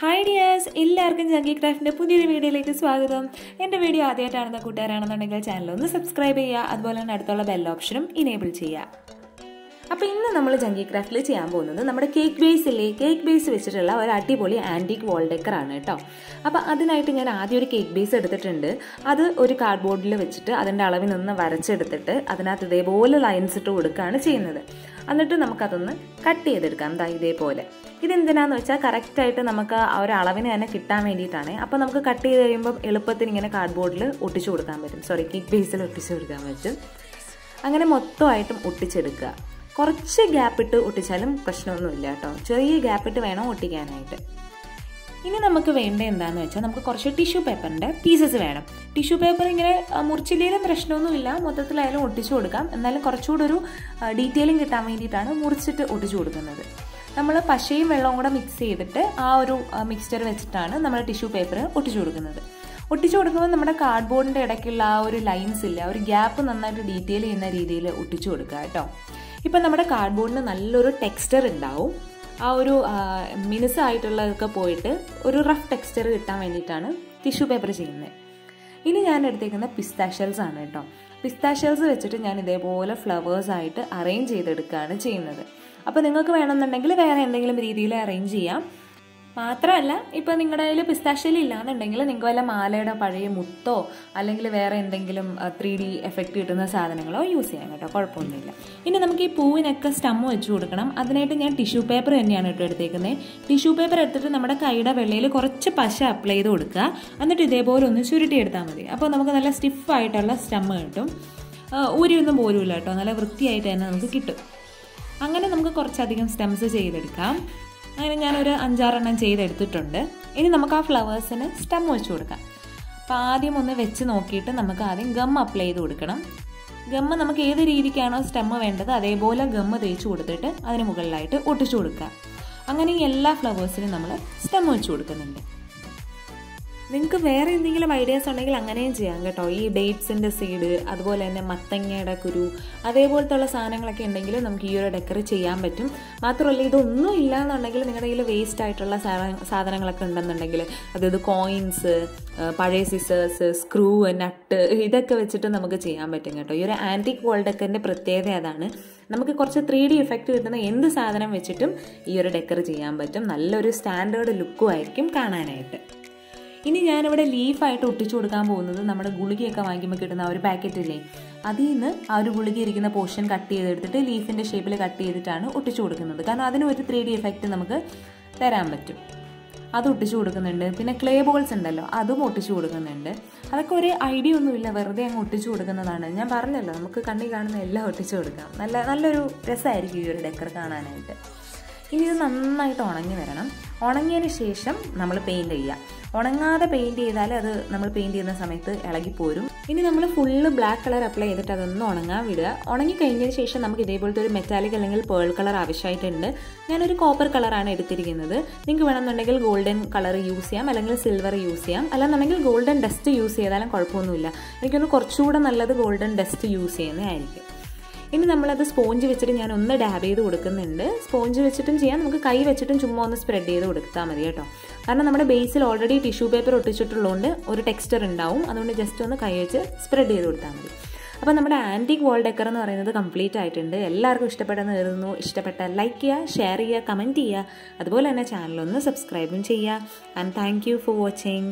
Hi dears എല്ലാവർക്കും ജങ്കി ക്രാഫ്റ്റിന്റെ പുതിയൊരു വീഡിയോയിലേക്ക് സ്വാഗതം. എന്റെ വീഡിയോ ആദ്യമായിട്ടാണെന്ന കൂട്ടുകാരാണെന്നുണ്ടെങ്കിൽ ചാനൽ ഒന്ന് സബ്സ്ക്രൈബ് ചെയ്യുക. അതുപോലെ തന്നെ അടുത്തുള്ള ബെൽ ഓപ്ഷനും ഇനേബിൾ ചെയ്യുക. അപ്പോൾ ഇന്ന് നമ്മൾ ജങ്കി ക്രാഫ്റ്റിൽ ചെയ്യാൻ പോകുന്നത് നമ്മുടെ കേക്ക് ബേസിലെ കേക്ക് ബേസ് വെച്ചിട്ടുള്ള ഒരു അടിപൊളി ആന്റിക് വോൾ ഡെക്കർ ആണ് കേട്ടോ. അപ്പോൾ അതിനായിട്ട് ഞാൻ ആദ്യം ഒരു കേക്ക് ബേസ് എടുത്തിട്ടുണ്ട്. അത് ഒരു കാർഡ്ബോർഡിൽ വെച്ചിട്ട് അതിന്റെ അളവിൽ നിന്ന് വരച്ചെടുത്തിട്ട് അതിനകത്ത് ഇതേപോലെ ലൈൻസ് ഇട്ട് കൊടുക്കുകയാണ് ചെയ്യുന്നത്. എന്നിട്ട് നമുക്കതൊന്ന് കട്ട് ചെയ്തെടുക്കാം. എന്താ ഇതേപോലെ. ഇതെന്തിനാന്ന് വെച്ചാൽ കറക്റ്റായിട്ട് നമുക്ക് ആ ഒരു അളവിന് തന്നെ കിട്ടാൻ വേണ്ടിയിട്ടാണ്. അപ്പോൾ നമുക്ക് കട്ട് ചെയ്ത് കഴിയുമ്പോൾ എളുപ്പത്തിന് ഇങ്ങനെ കാർഡ്ബോർഡിൽ ഒട്ടിച്ചു കൊടുക്കാൻ പറ്റും. സോറി കേക്ക് ബേസിൽ ഒട്ടിച്ചു കൊടുക്കാൻ പറ്റും. അങ്ങനെ മൊത്തമായിട്ടും ഒട്ടിച്ചെടുക്കുക. കുറച്ച് ഗ്യാപ്പ് ഇട്ട് ഒട്ടിച്ചാലും പ്രശ്നമൊന്നുമില്ല കേട്ടോ. ചെറിയ ഗ്യാപ്പ് ഇട്ട് വേണം ഒട്ടിക്കാനായിട്ട്. ഇനി നമുക്ക് വേണ്ട എന്താന്ന് വെച്ചാൽ നമുക്ക് കുറച്ച് ടിഷ്യൂ പേപ്പറിന്റെ പീസസ് വേണം. ടിഷ്യൂ പേപ്പർ ഇങ്ങനെ മുറിച്ചില്ലേലും പ്രശ്നമൊന്നുമില്ല. മൊത്തത്തിലായാലും ഒട്ടിച്ചു കൊടുക്കാം. എന്നാലും കുറച്ചുകൂടെ ഒരു ഡീറ്റെയിലിംഗ് കിട്ടാൻ വേണ്ടിയിട്ടാണ് മുറിച്ചിട്ട് ഒട്ടിച്ചു കൊടുക്കുന്നത്. നമ്മൾ പശയും വെള്ളവും കൂടെ മിക്സ് ചെയ്തിട്ട് ആ ഒരു മിക്സ്ചർ വെച്ചിട്ടാണ് നമ്മൾ ടിഷ്യൂ പേപ്പർ ഒട്ടിച്ചു കൊടുക്കുന്നത്. ഒട്ടിച്ചു കൊടുക്കുമ്പോൾ നമ്മുടെ കാർഡ്ബോർഡിന്റെ ഇടയ്ക്കുള്ള ആ ഒരു ലൈൻസ് ഇല്ല ഒരു ഗ്യാപ്പ് നന്നായിട്ട് ഡീറ്റെയിൽ ചെയ്യുന്ന രീതിയിൽ ഒട്ടിച്ചു കൊടുക്കുക കേട്ടോ. ഇപ്പം നമ്മുടെ കാർഡ്ബോർഡിന് നല്ലൊരു ടെക്സ്ചർ ഉണ്ടാവും. ആ ഒരു മിനുസായിട്ടുള്ളതൊക്കെ പോയിട്ട് ഒരു റഫ് ടെക്സ്ചർ കിട്ടാൻ വേണ്ടിയിട്ടാണ് ടിഷ്യൂ പേപ്പർ ചെയ്യുന്നത്. ഇനി ഞാൻ എടുത്തേക്കുന്ന പിസ്താഷ്യൽസ് ആണ് കേട്ടോ. പിസ്താഷ്യൽസ് വെച്ചിട്ട് ഞാൻ ഇതേപോലെ ഫ്ലവേഴ്സ് ആയിട്ട് അറേഞ്ച് ചെയ്തെടുക്കുകയാണ് ചെയ്യുന്നത്. അപ്പോൾ നിങ്ങൾക്ക് വേണമെന്നുണ്ടെങ്കിൽ വേറെ എന്തെങ്കിലും രീതിയിൽ അറേഞ്ച് ചെയ്യാം. മാത്രമല്ല ഇപ്പോൾ നിങ്ങളുടെ കയ്യിൽ പിസ്താശ്ശേലി ഇല്ലാന്നുണ്ടെങ്കിൽ നിങ്ങൾക്ക് വല്ല മാലയുടെ പഴയ മുത്തോ അല്ലെങ്കിൽ വേറെ എന്തെങ്കിലും ത്രീ ഡി എഫക്റ്റ് കിട്ടുന്ന സാധനങ്ങളോ യൂസ് ചെയ്യാം കേട്ടോ. കുഴപ്പമൊന്നുമില്ല. ഇനി നമുക്ക് ഈ പൂവിനൊക്കെ സ്റ്റമ്മ് വെച്ച് കൊടുക്കണം. അതിനായിട്ട് ഞാൻ ടിഷ്യൂ പേപ്പർ തന്നെയാണ് കേട്ടോ എടുത്തേക്കുന്നത് ടിഷ്യൂ പേപ്പർ എടുത്തിട്ട് നമ്മുടെ കൈയുടെ വെള്ളയിൽ കുറച്ച് പശ അപ്ലൈ ചെയ്ത് കൊടുക്കുക. എന്നിട്ട് ഇതേപോലെ ഒന്ന് ചുരുട്ടിയെടുത്താൽ മതി. അപ്പോൾ നമുക്ക് നല്ല സ്റ്റിഫായിട്ടുള്ള സ്റ്റമ്മ് കിട്ടും. ഊരിയൊന്നും പോരുമില്ല കേട്ടോ. നല്ല വൃത്തിയായിട്ട് തന്നെ നമുക്ക് കിട്ടും. അങ്ങനെ നമുക്ക് കുറച്ചധികം സ്റ്റെംസ് ചെയ്തെടുക്കാം. അങ്ങനെ ഞാനൊരു അഞ്ചാറെണ്ണം ചെയ്തെടുത്തിട്ടുണ്ട്. ഇനി നമുക്ക് ആ ഫ്ലവേഴ്സിന് സ്റ്റം വെച്ച് കൊടുക്കാം. അപ്പോൾ ആദ്യം ഒന്ന് വെച്ച് നോക്കിയിട്ട് നമുക്ക് ആദ്യം ഗം അപ്ലൈ ചെയ്ത് കൊടുക്കണം. ഗമ്മ് നമുക്ക് ഏത് രീതിക്കാണോ സ്റ്റെമ്മ് വേണ്ടത് അതേപോലെ ഗമ്മ് തേച്ച് കൊടുത്തിട്ട് അതിന് മുകളിലായിട്ട് ഒട്ടിച്ചു കൊടുക്കുക. അങ്ങനെ എല്ലാ ഫ്ലവേഴ്സിനും നമ്മൾ സ്റ്റെമ്മ് വെച്ച് കൊടുക്കുന്നുണ്ട്. നിങ്ങൾക്ക് വേറെ എന്തെങ്കിലും ഐഡിയാസ് ഉണ്ടെങ്കിൽ അങ്ങനെയും ചെയ്യാം കേട്ടോ. ഈ ഡേറ്റ്സിന്റെ സീഡ് അതുപോലെ തന്നെ മത്തങ്ങയുടെ കുരു അതേപോലത്തുള്ള സാധനങ്ങളൊക്കെ ഉണ്ടെങ്കിൽ നമുക്ക് ഈ ഒരു ഡെക്കർ ചെയ്യാൻ പറ്റും. മാത്രമല്ല ഇതൊന്നും ഇല്ല എന്നുണ്ടെങ്കിൽ നിങ്ങളുടെ കയ്യിൽ വേസ്റ്റ് ആയിട്ടുള്ള സാധനങ്ങളൊക്കെ ഉണ്ടെന്നുണ്ടെങ്കിൽ അതായത് കോയിൻസ് പഴയ സിസേഴ്സ് സ്ക്രൂ നട്ട് ഇതൊക്കെ വെച്ചിട്ട് നമുക്ക് ചെയ്യാൻ പറ്റും കേട്ടോ. ഈ ഒരു ആന്റിക് വോൾ ഡെക്കറിന്റെ പ്രത്യേകത അതാണ്. നമുക്ക് കുറച്ച് ത്രീ ഡി എഫക്റ്റ് കിട്ടുന്ന എന്ത് സാധനം വെച്ചിട്ടും ഈ ഒരു ഡെക്കർ ചെയ്യാൻ പറ്റും. നല്ലൊരു സ്റ്റാൻഡേർഡ് ലുക്കും ആയിരിക്കും കാണാനായിട്ട്. ഇനി ഞാനിവിടെ ലീഫായിട്ട് ഒട്ടിച്ചു കൊടുക്കാൻ പോകുന്നത് നമ്മുടെ ഗുളികയൊക്കെ വാങ്ങിക്കുമ്പോൾ കിട്ടുന്ന ഒരു പാക്കറ്റില്ലേ? അതിൽ നിന്ന് ആ ഒരു ഗുളിക ഇരിക്കുന്ന പോർഷൻ കട്ട് ചെയ്തെടുത്തിട്ട് ലീഫിന്റെ ഷേപ്പിൽ കട്ട് ചെയ്തിട്ടാണ് ഒട്ടിച്ചു കൊടുക്കുന്നത്. കാരണം അതിന് ഒരു ത്രീ ഡി എഫക്റ്റ് നമുക്ക് തരാൻ പറ്റും. അത് ഒട്ടിച്ചു കൊടുക്കുന്നുണ്ട്. പിന്നെ ക്ലേ ബോൾസ് ഉണ്ടല്ലോ അതും ഒട്ടിച്ചു കൊടുക്കുന്നുണ്ട്. അതൊക്കെ ഒരു ഐഡിയ ഒന്നുമില്ല വെറുതെ അങ്ങ് ഒട്ടിച്ചു കൊടുക്കുന്നതാണ്. ഞാൻ പറഞ്ഞല്ലോ നമുക്ക് കണ്ണി കാണുന്ന എല്ലാം ഒട്ടിച്ചു കൊടുക്കാം. നല്ല നല്ലൊരു രസമായിരിക്കും ഈ ഒരു ഡെക്കർ കാണാനായിട്ട്. ഇനി ഇത് നന്നായിട്ട് ഉണങ്ങി വരണം. ഉണങ്ങിയതിന് ശേഷം നമ്മൾ പെയിന്റ് ചെയ്യുക ഉണങ്ങാതെ പെയിന്റ് ചെയ്താൽ അത് നമ്മൾ പെയിന്റ് ചെയ്യുന്ന സമയത്ത് ഇളകിപ്പോരും. ഇനി നമ്മൾ ഫുള്ള് ബ്ലാക്ക് കളർ അപ്ലൈ ചെയ്തിട്ട് അതൊന്ന് ഉണങ്ങാൻ വിടുക. ഉണങ്ങി കഴിഞ്ഞതിന് ശേഷം നമുക്ക് ഇതേപോലത്തെ ഒരു മെറ്റാലിക് അല്ലെങ്കിൽ പേൾ കളർ ആവശ്യമായിട്ടുണ്ട്. ഞാനൊരു കോപ്പർ കളറാണ് എടുത്തിരിക്കുന്നത്. നിങ്ങൾക്ക് വേണമെന്നുണ്ടെങ്കിൽ ഗോൾഡൻ കളർ യൂസ് ചെയ്യാം അല്ലെങ്കിൽ സിൽവർ യൂസ് ചെയ്യാം. അല്ലാന്നുണ്ടെങ്കിൽ ഗോൾഡൻ ഡസ്റ്റ് യൂസ് ചെയ്താലും കുഴപ്പമൊന്നുമില്ല. എനിക്കൊന്ന് കുറച്ചുകൂടെ നല്ലത് ഗോൾഡൻ ഡസ്റ്റ് യൂസ് ചെയ്യുന്നതായിരിക്കും. ഇനി നമ്മളത് സ്പോഞ്ച് വെച്ചിട്ട് ഞാൻ ഒന്ന് ഡാബ് ചെയ്ത് കൊടുക്കുന്നുണ്ട്. സ്പോഞ്ച് വെച്ചിട്ടും ചെയ്യാം. നമുക്ക് കൈ വെച്ചിട്ടും ചുമ്മാ ഒന്ന് സ്പ്രെഡ് ചെയ്ത് കൊടുത്താൽ മതി കേട്ടോ. കാരണം നമ്മുടെ ബേസിൽ ഓൾറെഡി ടിഷ്യൂ പേപ്പർ ഒട്ടിച്ചിട്ടുള്ളതുകൊണ്ട് ഒരു ടെക്സ്ചർ ഉണ്ടാവും. അതുകൊണ്ട് ജസ്റ്റ് ഒന്ന് കൈ വെച്ച് സ്പ്രെഡ് ചെയ്ത് കൊടുത്താൽ മതി. അപ്പോൾ നമ്മുടെ ആന്റിക് വാൾ ഡെക്കർ എന്ന് പറയുന്നത് കംപ്ലീറ്റ് ആയിട്ടുണ്ട്. എല്ലാവർക്കും ഇഷ്ടപ്പെട്ടെന്ന് കരുതുന്നു. ഇഷ്ടപ്പെട്ട ലൈക്ക് ചെയ്യുക ഷെയർ ചെയ്യുക കമന്റ് ചെയ്യുക. അതുപോലെ തന്നെ ചാനലൊന്ന് സബ്സ്ക്രൈബും ചെയ്യുക. And thank you for watching